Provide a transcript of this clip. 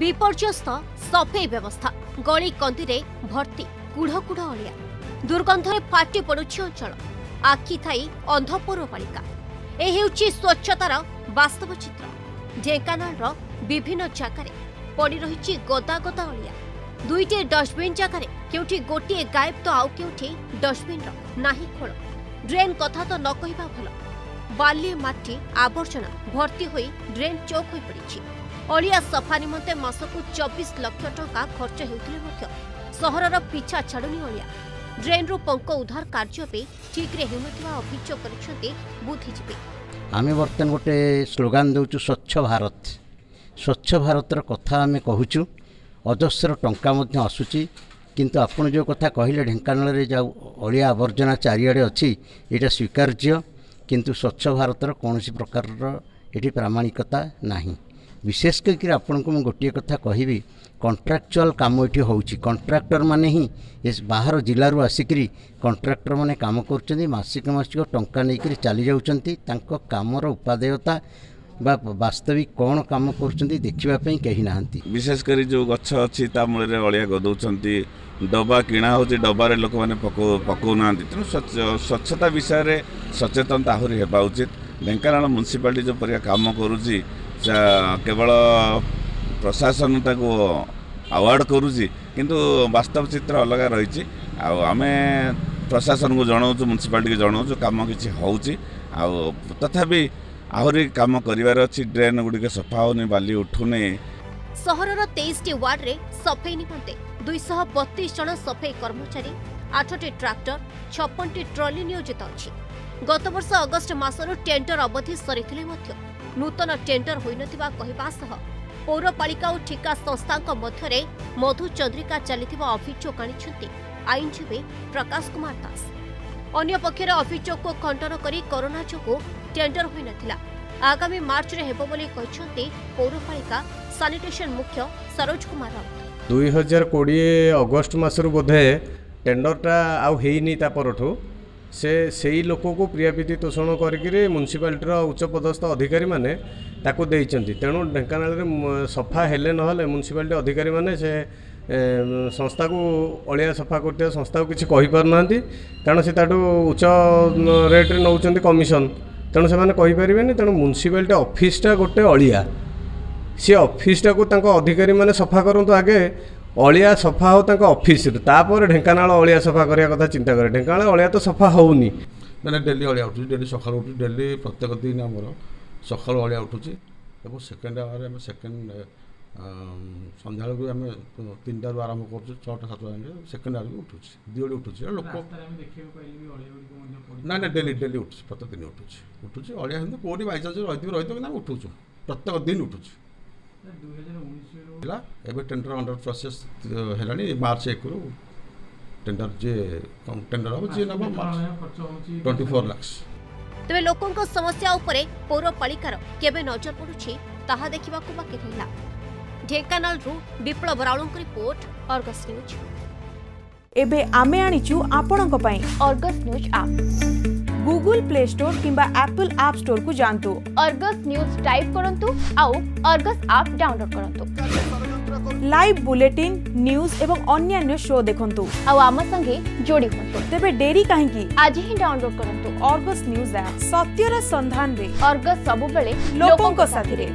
ବିପର୍ଯ୍ୟସ୍ତ ସଫେଇ ବ୍ୟବସ୍ଥା ଗଳି କନ୍ଦିରେ ଭର୍ତ୍ତି କୁଢ଼ କୁଢ଼ ଅଳିଆ ଦୁର୍ଗନ୍ଧରେ ଫାଟି ପଡୁଛି ଅଞ୍ଚଳ ଆଖି ଥାଇ ଅନ୍ଧ ପୌରପାଳିକା ଏ ହେଉଛି ସ୍ୱଚ୍ଛତାର ବାସ୍ତବ ଚିତ୍ର। ଢେଙ୍କାନାଳର ବିଭିନ୍ନ ଜାଗାରେ ପଡ଼ି ରହିଛି ଗଦା ଗଦା ଅଳିଆ। ଦୁଇଟି ଡଷ୍ଟବିନ୍ ଜାଗାରେ କେଉଁଠି ଗୋଟିଏ ଗାଏବ ତ ଆଉ କେଉଁଠି ଡଷ୍ଟବିନ୍ର ନାହିଁ ଖୋଳ। ଡ୍ରେନ୍ କଥା ତ ନ କହିବା ଭଲ। ବାଲି ମାଟି ଆବର୍ଜନା ଭର୍ତ୍ତି ହୋଇ ଡ୍ରେନ୍ ଚୌକ ହୋଇପଡ଼ିଛି ଅଳିଆ ସଫା ନିମନ୍ତେ ମାସକୁ ଚବିଶ ଲକ୍ଷ ଟଙ୍କା ଖର୍ଚ୍ଚ ହେଉଥିଲେ ମଧ୍ୟ ସହରର ପିଛା ଛାଡୁନି ଅଳିଆ। ଡ୍ରେନ୍ରୁ ପଙ୍କ ଉଦ୍ଧାର କାର୍ଯ୍ୟ ପାଇଁ ଠିକ୍ରେ ହେଉନଥିବା ଅଭିଯୋଗ କରିଛନ୍ତି ବୁଦ୍ଧିଜୀବୀ। ଆମେ ବର୍ତ୍ତମାନ ଗୋଟେ ସ୍ଲୋଗାନ ଦେଉଛୁ ସ୍ୱଚ୍ଛ ଭାରତ। ସ୍ୱଚ୍ଛ ଭାରତର କଥା ଆମେ କହୁଛୁ ଅଜସ୍ର ଟଙ୍କା ମଧ୍ୟ ଆସୁଛି। କିନ୍ତୁ ଆପଣ ଯେଉଁ କଥା କହିଲେ ଢେଙ୍କାନାଳରେ ଯେଉଁ ଅଳିଆ ଆବର୍ଜନା ଚାରିଆଡ଼େ ଅଛି ଏଇଟା ସ୍ୱୀକାର୍ଯ୍ୟ। କିନ୍ତୁ ସ୍ୱଚ୍ଛ ଭାରତର କୌଣସି ପ୍ରକାରର ଏଠି ପ୍ରାମାଣିକତା ନାହିଁ। ବିଶେଷ କରିକି ଆପଣଙ୍କୁ ମୁଁ ଗୋଟିଏ କଥା କହିବି କଣ୍ଟ୍ରାକ୍ଚୁଆଲ କାମ ଏଠି ହେଉଛି। କଣ୍ଟ୍ରାକ୍ଟରମାନେ ହିଁ ଏ ବାହାର ଜିଲ୍ଲାରୁ ଆସିକରି କଣ୍ଟ୍ରାକ୍ଟରମାନେ କାମ କରୁଛନ୍ତି ମାସିକ ମାସିକ ଟଙ୍କା ନେଇକରି ଚାଲି ଯାଉଛନ୍ତି ତାଙ୍କ କାମର ଉପାଦେୟତା ବା ବାସ୍ତବିକ କ'ଣ କାମ କରୁଛନ୍ତି ଦେଖିବା ପାଇଁ କେହି ନାହାନ୍ତି। ବିଶେଷ କରି ଯେଉଁ ଗଛ ଅଛି ତା ମୂଳରେ ଅଳିଆ ଗଦଉଛନ୍ତି ଡବା କିଣା ହେଉଛି ଡବାରେ ଲୋକମାନେ ପକଉ ପକାଉନାହାନ୍ତି। ତେଣୁ ସ୍ୱଚ୍ଛ- ସ୍ୱଚ୍ଛତା ବିଷୟରେ ସଚେତନତା ଆହୁରି ହେବା ଉଚିତ। ଢେଙ୍କାନାଳ ମ୍ୟୁନିସିପାଲିଟି ଯେଉଁ ପରିକା କାମ କରୁଛି ଯା- କେବଳ ପ୍ରଶାସନ ତାକୁ ଆୱାର୍ଡ଼ କରୁଛି କିନ୍ତୁ ବାସ୍ତବ ଚିତ୍ର ଅଲଗା ରହିଛି। ଆଉ ଆମେ ପ୍ରଶାସନକୁ ଜଣାଉଛୁ ମ୍ୟୁନିସିପାଲିଟିକୁ ଜଣାଉଛୁ କାମ କିଛି ହେଉଛି। ଆଉ ତଥାପି ଆହୁରି କାମ କରିବାର ଅଛି ଡ୍ରେନ୍ ଗୁଡ଼ିକ ସଫା ହେଉନି ବାଲି ଉଠୁନି। ସହରର ତେଇଶଟି ୱାର୍ଡରେ ସଫେଇ ନିମନ୍ତେ ଦୁଇଶହ ବତିଶ ଜଣ ସଫେଇ କର୍ମଚାରୀ ଆଠଟି ଟ୍ରାକ୍ଟର ଛପନଟି ଟ୍ରଲି ନିୟୋଜିତ ଅଛି। ଗତବର୍ଷ ଅଗଷ୍ଟ ମାସରୁ ଟେଣ୍ଡର ଅବଧି ସରିଥିଲେ ମଧ୍ୟ ନୂତନ ଟେଣ୍ଡର ହୋଇନଥିବା କହିବା ସହ ପୌରପାଳିକା ଓ ଠିକା ସଂସ୍ଥାଙ୍କ ମଧ୍ୟରେ ମଧୁଚନ୍ଦ୍ରିକା ଚାଲିଥିବା ଅଭିଯୋଗ ଆଣିଛନ୍ତି ଆଇନଜୀବୀ ପ୍ରକାଶ କୁମାର ଦାସ। ଅନ୍ୟପକ୍ଷରେ ଅଭିଯୋଗକୁ ଖଣ୍ଡନ କରି କରୋନା ଯୋଗୁଁ ଟେଣ୍ଡର ହୋଇନଥିଲା। ଆଗାମୀ ମାର୍ଚ୍ଚରେ ହେବ ବୋଲି କହିଛନ୍ତି ପୌରପାଳିକା ସାନିଟେସନ ମୁଖ୍ୟ ସରୋଜ କୁମାର ରାଉତ। ଦୁଇ ହଜାର କୋଡ଼ିଏ ଅଗଷ୍ଟ ମାସରୁ ବୋଧେ ଟେଣ୍ଡରଟା ଆଉ ହେଇନି ତା ପରଠୁ। ସେ ସେଇ ଲୋକକୁ ପ୍ରିୟାପ୍ରୀତି ତୋଷଣ କରିକିରି ମ୍ୟୁନିସିପାଲିଟିର ଉଚ୍ଚପଦସ୍ଥ ଅଧିକାରୀମାନେ ତାକୁ ଦେଇଛନ୍ତି। ତେଣୁ ଢେଙ୍କାନାଳରେ ସଫା ହେଲେ ନହେଲେ ମ୍ୟୁନିସିପାଲିଟି ଅଧିକାରୀମାନେ ସେ ସଂସ୍ଥାକୁ ଅଳିଆ ସଫା କରୁଥିବା ସଂସ୍ଥାକୁ କିଛି କହିପାରୁନାହାନ୍ତି। କାରଣ ସେ ତାଠୁ ଉଚ୍ଚ ରେଟ୍ରେ ନେଉଛନ୍ତି କମିଶନ। ତେଣୁ ସେମାନେ କହିପାରିବେନି ତେଣୁ ମ୍ୟୁନିସିପାଲିଟି ଅଫିସଟା ଗୋଟେ ଅଳିଆ। ସେ ଅଫିସଟାକୁ ତାଙ୍କ ଅଧିକାରୀମାନେ ସଫା କରନ୍ତୁ ଆଗେ। ଅଳିଆ ସଫା ହେଉ ତାଙ୍କ ଅଫିସରୁ। ତାପରେ ଢେଙ୍କାନାଳ ଅଳିଆ ସଫା କରିବା କଥା ଚିନ୍ତା କରେ। ଢେଙ୍କାନାଳ ଅଳିଆ ତ ସଫା ହେଉନି। ମାନେ ଡେଲି ଅଳିଆ ଉଠୁଛି। ଡେଲି ସକାଳୁ ଉଠୁଛି। ଡେଲି ପ୍ରତ୍ୟେକ ଦିନ ଆମର ସକାଳୁ ଅଳିଆ ଉଠୁଛି। ଏବଂ ସେକେଣ୍ଡ ଆୱାରରେ ଆମେ ସେକେଣ୍ଡ ସନ୍ଧ୍ୟାବେଳକୁ ଆମେ ତିନିଟାରୁ ଆରମ୍ଭ କରୁଛୁ ଛଅଟା ସାତଟା ଯାଏଁ ସେକେଣ୍ଡ ଆୱାରକୁ ଉଠୁଛି। ଦୁଇ ଓଳି ଉଠୁଛି ଲୋକ ନା ନା ଡେଲି ଡେଲି ଉଠୁଛି। ପ୍ରତ୍ୟେକ ଦିନ ଉଠୁଛି। ଉଠୁଛି ଅଳିଆ ହେଲେ କେଉଁଠି ବାଇଚାନ୍ସ ରହିଥିବ ରହିଥିବ କିନ୍ତୁ ଆମେ ଉଠୁଛୁ। ପ୍ରତ୍ୟେକ ଦିନ ଉଠୁଛି। ହେଲା ଏବେ ଟେଣ୍ଡର ଅଣ୍ଡର ପ୍ରୋସେସ୍ ହେଲାଣି ମାର୍ଚ୍ଚ ଏକରୁ ଟେଣ୍ଡର ଯିଏ ଟେଣ୍ଡର ହେବ ଯିଏ ନେବ ଟ୍ୱେଣ୍ଟି ଫୋର୍ ଲାକ୍ସ ତେବେ ଲୋକଙ୍କ ସମସ୍ୟା ଉପରେ ପୌରପାଳିକାର କେବେ ନଜର ପଡୁଛି ତାହା ଦେଖିବାକୁ ବାକି ରହିଲା। ଢେଙ୍କାନାଳରୁ ବିପ୍ଳବ ରାଉଳଙ୍କ ରିପୋର୍ଟ ଅର୍ଗସ୍ ନ୍ୟୁଜ୍। ଏବେ ଆମେ ଆଣିଛୁ ଆପଣଙ୍କ ପାଇଁ Argus news app. Google Play Store କିମ୍ବା ଆପଲ୍ ଆପ୍ ଷ୍ଟୋରକୁ ଯାଆନ୍ତୁ ଅର୍ଗସ୍ ନ୍ୟୁଜ୍ ଟାଇପ୍ କରନ୍ତୁ ଆଉ ଅର୍ଗସ୍ ଆପ୍ ଡାଉନଲୋଡ୍ କରନ୍ତୁ ଲାଇଭ୍ ବୁଲେଟିନ୍ ନ୍ୟୁଜ୍ ଏବଂ ଅନ୍ୟାନ୍ୟ ଶୋ ଦେଖନ୍ତୁ ଆଉ ଆମ ସଙ୍ଗେ ଯୋଡ଼ି ହୁଅନ୍ତୁ ତେବେ ଡେରି କାହିଁକି ଆଜି ହିଁ ଡାଉନଲୋଡ୍ କରନ୍ତୁ ଅର୍ଗସ୍ ନ୍ୟୁଜ୍ ଆପ୍ ସତ୍ୟର ସନ୍ଧାନରେ ଅର୍ଗସ୍ ସବୁବେଳେ ଲୋକଙ୍କ ସାଥିରେ